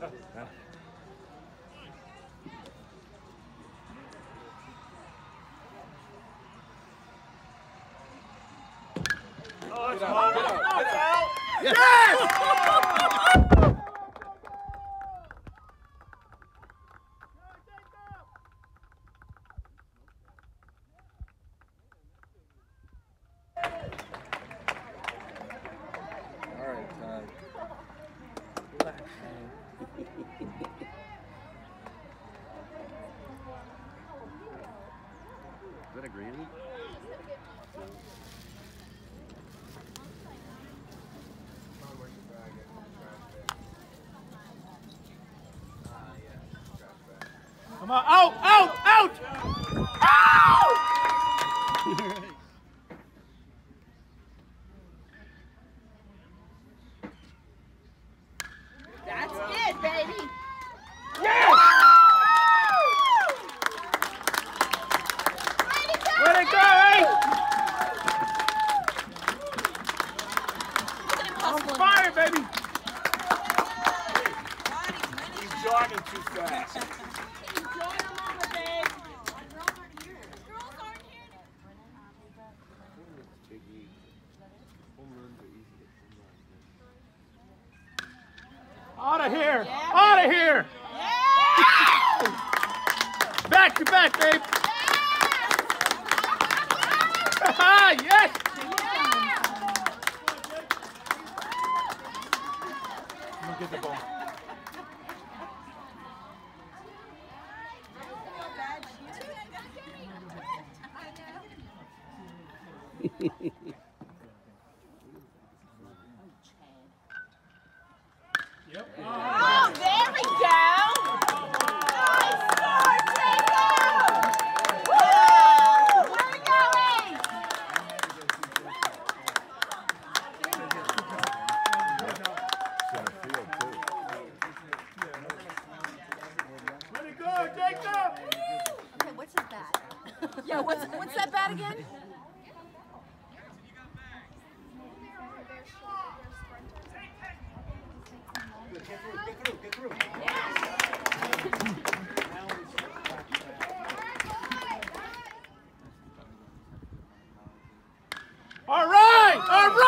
Yes! All right, Todd. Relax, man. Is that a granny? Come on, out, out, out! It go, eh? Fire, baby! He's jogging too fast. Enjoy the moment, babe. Big. Home runs are easy to home Out of here! Out of here! Back to back, babe! Yes! Let me get the ball. yep. Oh, Yeah, what's what's that bat again? All right! All right!